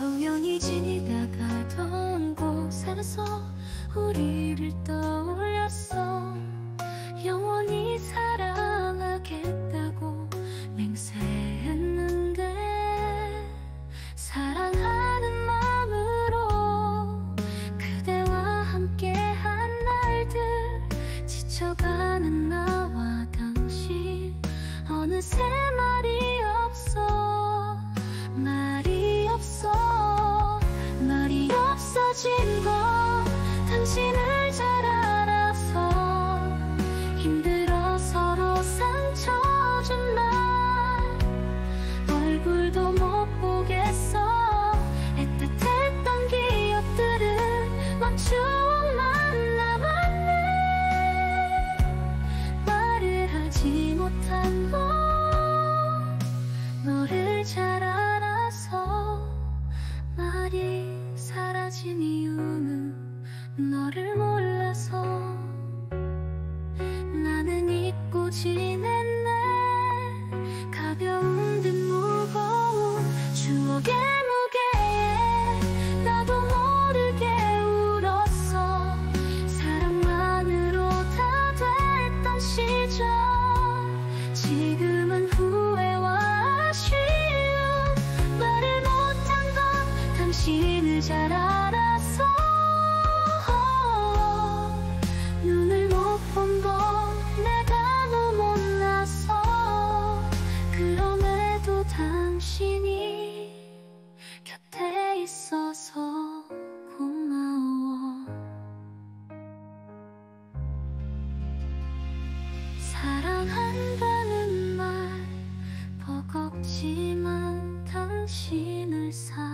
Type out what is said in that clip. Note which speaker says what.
Speaker 1: 우연히 지나가던 곳에서 우리를 떠올렸어. 영원히 사랑하겠다고 맹세했는데 사랑하는 마음으로 그대와 함께한 날들 지쳐가 너를 잘 알아서 말이 사라진 이유는 너를 몰라서 나는 잊고 지냈 잘 알아서. 눈을 못 본 건 내가 너무 나서. 그럼에도 당신이 곁에 있어서 고마워. 사랑한다는 말 버겁지만 당신을 사랑